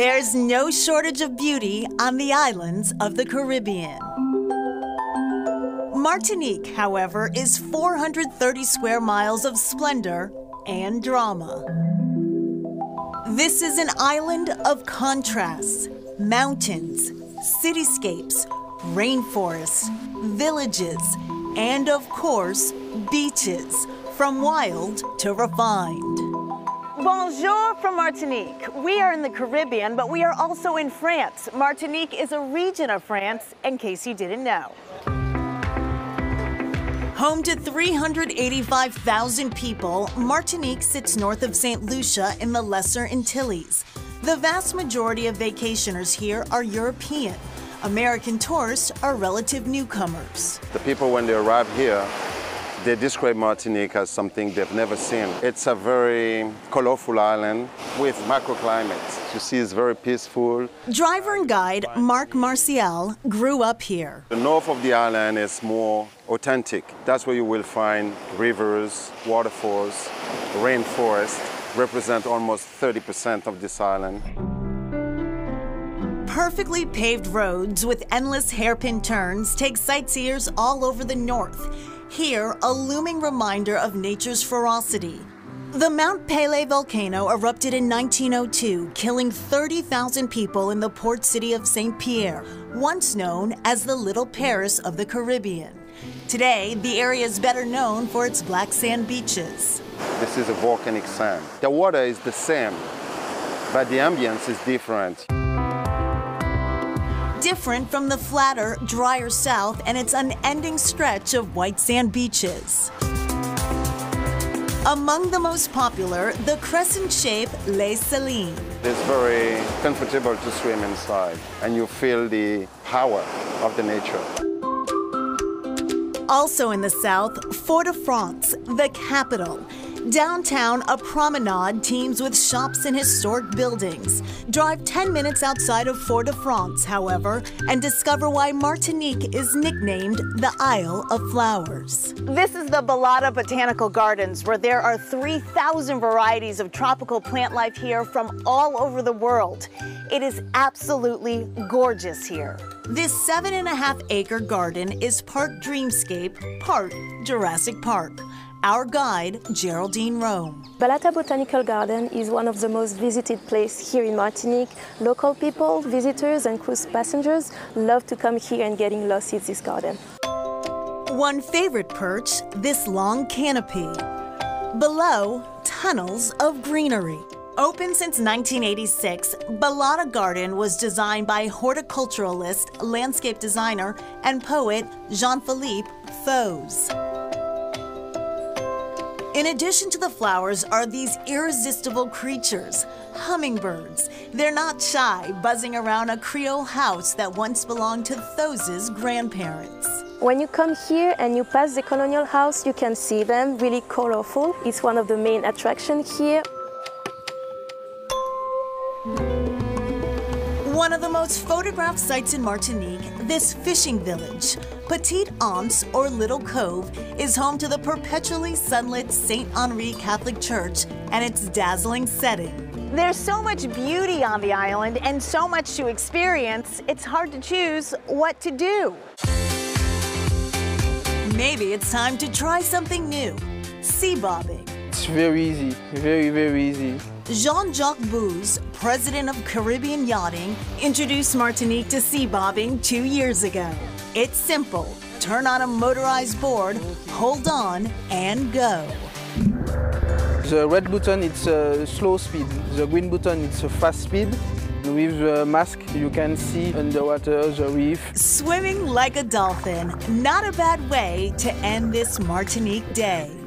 There's no shortage of beauty on the islands of the Caribbean. Martinique, however, is 430 square miles of splendor and drama. This is an island of contrasts, mountains, cityscapes, rainforests, villages, and of course, beaches, from wild to refined. Bonjour from Martinique. We are in the Caribbean, but we are also in France. Martinique is a region of France, in case you didn't know. Home to 385,000 people, Martinique sits north of St. Lucia in the Lesser Antilles. The vast majority of vacationers here are European. American tourists are relative newcomers. The people, when they arrive here, they describe Martinique as something they've never seen. It's a very colorful island with microclimates. You see, it's very peaceful. Driver and guide Marc Marcial grew up here. The north of the island is more authentic. That's where you will find rivers, waterfalls, rainforest, represent almost 30% of this island. Perfectly paved roads with endless hairpin turns take sightseers all over the north. Here, a looming reminder of nature's ferocity. The Mount Pelée volcano erupted in 1902, killing 30,000 people in the port city of St. Pierre, once known as the Little Paris of the Caribbean. Today, the area is better known for its black sand beaches. This is a volcanic sand. The water is the same, but the ambience is different different from the flatter, drier south and its unending stretch of white sand beaches. Among the most popular, the crescent-shaped Les Salines. It's very comfortable to swim inside, and you feel the power of the nature. Also in the south, Fort-de-France, the capital, Downtown, a promenade teems with shops and historic buildings. Drive 10 minutes outside of Fort-de-France, however, and discover why Martinique is nicknamed the Isle of Flowers. This is the Balata Botanical Gardens, where there are 3,000 varieties of tropical plant life here from all over the world. It is absolutely gorgeous here. This seven and a half acre garden is part dreamscape, part Jurassic Park. Our guide, Geraldine Rome. Balata Botanical Garden is one of the most visited places here in Martinique. Local people, visitors and cruise passengers love to come here and getting lost in this garden. One favorite perch, this long canopy. Below, tunnels of greenery. Open since 1986, Balata Garden was designed by horticulturalist, landscape designer, and poet Jean-Philippe Thoze. In addition to the flowers are these irresistible creatures, hummingbirds. They're not shy, buzzing around a Creole house that once belonged to Thoze's grandparents. When you come here and you pass the colonial house, you can see them, really colorful. It's one of the main attractions here. One of the most photographed sites in Martinique, this fishing village, Petite Anse or Little Cove, is home to the perpetually sunlit St. Henri Catholic Church and its dazzling setting. There's so much beauty on the island and so much to experience, it's hard to choose what to do. Maybe it's time to try something new, sea bobbing. It's very easy, very, very easy. Jean-Jacques Bouze, president of Caribbean Yachting, introduced Martinique to sea bobbing two years ago. It's simple. Turn on a motorized board, hold on, and go. The red button, it's a slow speed. The green button, it's a fast speed. With the mask, you can see underwater the reef. Swimming like a dolphin, not a bad way to end this Martinique day.